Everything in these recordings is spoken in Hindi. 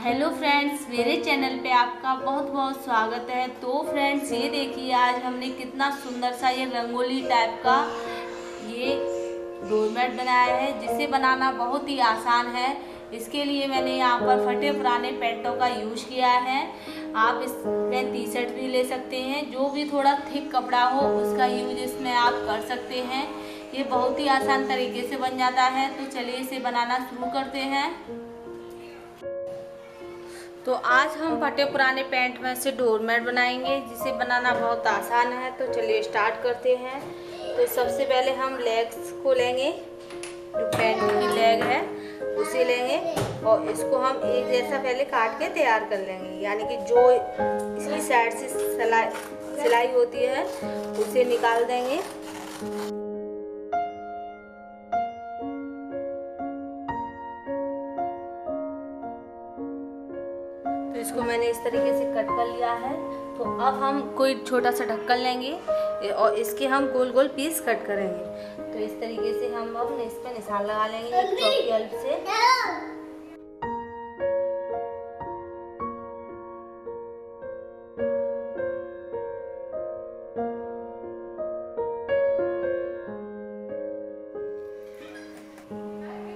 हेलो फ्रेंड्स, मेरे चैनल पे आपका बहुत बहुत स्वागत है। तो फ्रेंड्स, ये देखिए, आज हमने कितना सुंदर सा ये रंगोली टाइप का ये डोरमेट बनाया है, जिसे बनाना बहुत ही आसान है। इसके लिए मैंने यहाँ पर फटे पुराने पेंटों का यूज़ किया है। आप इसमें टी शर्ट भी ले सकते हैं, जो भी थोड़ा थिक कपड़ा हो, उसका यूज़ इसमें आप कर सकते हैं। ये बहुत ही आसान तरीके से बन जाता है। तो चलिए इसे बनाना शुरू करते हैं। तो आज हम फटे पुराने पैंट में से डोरमेट बनाएँगे, जिसे बनाना बहुत आसान है। तो चलिए स्टार्ट करते हैं। तो सबसे पहले हम लेग्स को लेंगे, जो पैंट की लेग है, उसे लेंगे और इसको हम एक जैसा पहले काट के तैयार कर लेंगे। यानी कि जो इसकी साइड से सिलाई सिलाई होती है, उसे निकाल देंगे। कट कर लिया है। तो अब हम कोई छोटा सा ढक्कन लेंगे और इसके हम गोल गोल पीस कट करेंगे। तो इस तरीके से हम अब इस पर निशान लगा लेंगे एक चौक हेल्प से।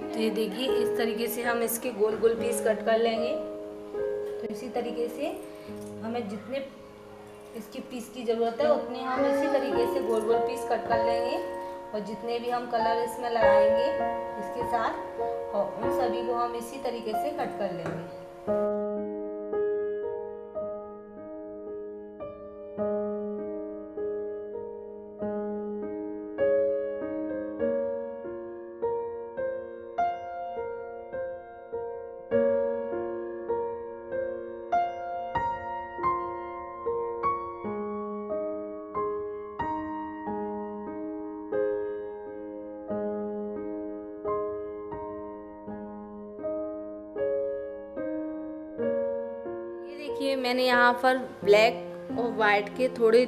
तो ये देखिए, इस तरीके से हम इसके गोल गोल पीस कट कर लेंगे। तो इसी तरीके से हमें जितने इसकी पीस की ज़रूरत है, उतने हम इसी तरीके से गोल गोल पीस कट कर लेंगे और जितने भी हम कलर इसमें लगाएँगे, इसके साथ और उन सभी को हम इसी तरीके से कट कर लेंगे। देखिए मैंने यहाँ पर ब्लैक और वाइट के थोड़े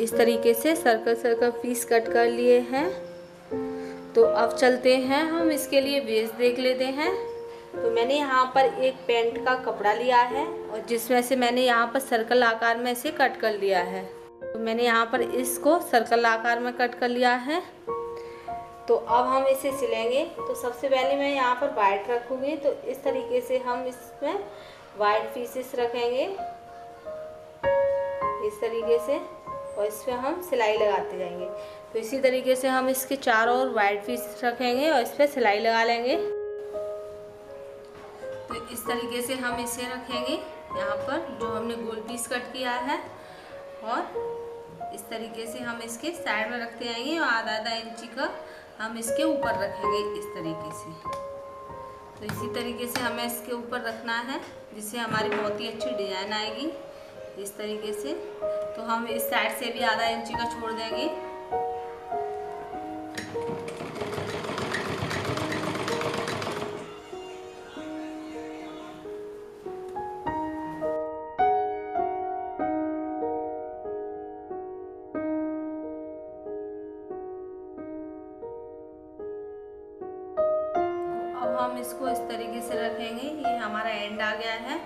इस तरीके से सर्कल सर्कल पीस कट कर लिए हैं। तो अब चलते हैं हम, इसके लिए बेस देख लेते हैं। तो मैंने यहाँ पर एक पेंट का कपड़ा लिया है और जिसमें से मैंने यहाँ पर सर्कल आकार में से कट कर लिया है। तो मैंने यहाँ पर इसको सर्कल आकार में कट कर लिया है। तो अब हम इसे सिलेंगे। तो सबसे पहले मैं यहाँ पर वाइट रखूँगी। तो इस तरीके से हम इसमें वाइट पीसेस रखेंगे। इस तरीके से, और इस पर हम सिलाई लगाते जाएँगे। तो इसी तरीके से हम इसके चारों ओर वाइट पीस रखेंगे और इस पर सिलाई लगा लेंगे। तो इस तरीके से हम इसे रखेंगे। यहाँ पर जो हमने गोल पीस कट किया है, और इस तरीके से हम इसके साइड में रखते जाएँगे और आधा आधा इंची का हम इसके ऊपर रखेंगे इस तरीके से। तो इसी तरीके से हमें इसके ऊपर रखना है, जिससे हमारी बहुत ही अच्छी डिज़ाइन आएगी। इस तरीके से। तो हम इस साइड से भी आधा इंची का छोड़ देंगे। इसको इस तरीके से रखेंगे। ये हमारा एंड आ गया है।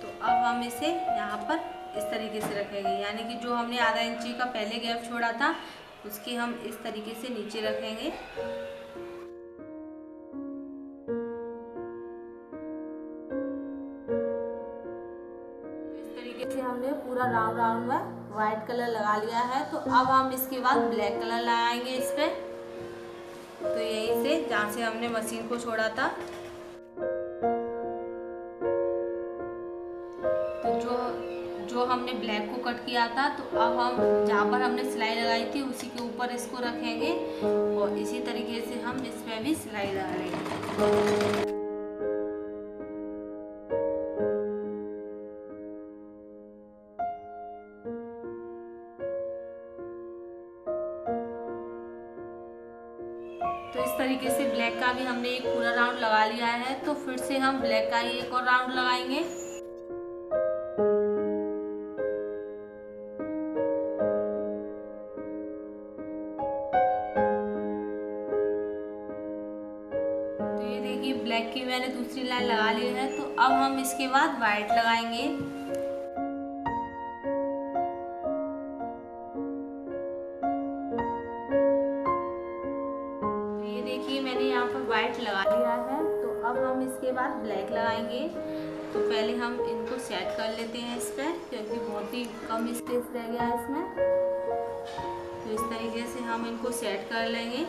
तो अब हम इसे यहाँ पर इस तरीके से रखेंगे। यानी कि जो हमने आधा इंची का पहले गैप छोड़ा था, उसकी हम इस तरीके से नीचे रखेंगे। इस तरीके से हमने पूरा राउंड राउंड में वाइट कलर लगा लिया है। तो अब हम इसके बाद ब्लैक कलर लगाएँगे इस पर तो यहीं से जहाँ से हमने मशीन को छोड़ा था। किया था तो अब हम जहाँ पर हमने सिलाई लगाई थी, उसी के ऊपर इसको रखेंगे और इसी तरीके से हम इस पर भी सिलाई लगा लेंगे तो इस तरीके से ब्लैक का भी हमने एक पूरा राउंड लगा लिया है तो फिर से हम ब्लैक का ही एक और राउंड लगाएँगे। मैंने दूसरी लाइन लगा ली है तो अब हम इसके बाद वाइट लगाएँगे। तो ये देखिए, मैंने यहाँ पर वाइट लगा लिया है तो अब हम इसके बाद ब्लैक लगाएँगे। तो पहले हम इनको सेट कर लेते हैं इस पर, क्योंकि बहुत ही कम स्पेस रह गया इसमें। तो इस तरीके से हम इनको सेट कर लेंगे।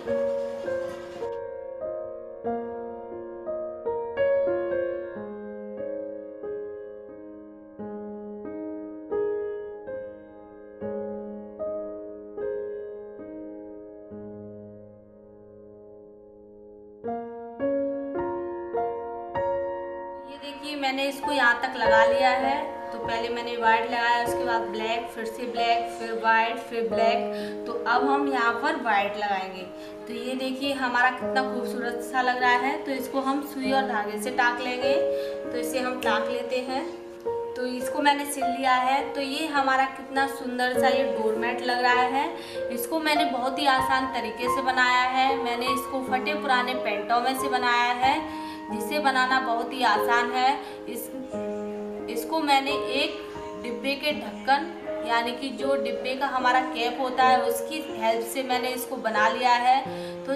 मैंने इसको यहाँ तक लगा लिया है। तो पहले मैंने वाइट लगाया, उसके बाद ब्लैक फिर से ब्लैक फिर वाइट फिर ब्लैक तो अब हम यहाँ पर वाइट लगाएँगे। तो ये देखिए, हमारा कितना खूबसूरत सा लग रहा है। तो इसको हम सुई और धागे से टाक लेंगे। तो इसे हम टाँक लेते हैं। तो इसको मैंने सिल लिया है। तो ये हमारा कितना सुंदर सा ये डोरमेट लग रहा है। इसको मैंने बहुत ही आसान तरीके से बनाया है। मैंने इसको फटे पुराने पेंटों में से बनाया है। जिसे बनाना बहुत ही आसान है। इस, इसको मैंने एक डिब्बे के ढक्कन, यानी कि जो डिब्बे का हमारा कैप होता है, उसकी हेल्प से मैंने इसको बना लिया है। तो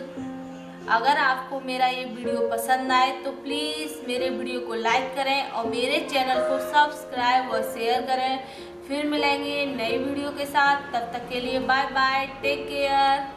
अगर आपको मेरा ये वीडियो पसंद आए तो प्लीज़ मेरे वीडियो को लाइक करें और मेरे चैनल को सब्सक्राइब और शेयर करें। फिर मिलेंगे नई वीडियो के साथ। तब तक के लिए बाय बाय टेक केयर।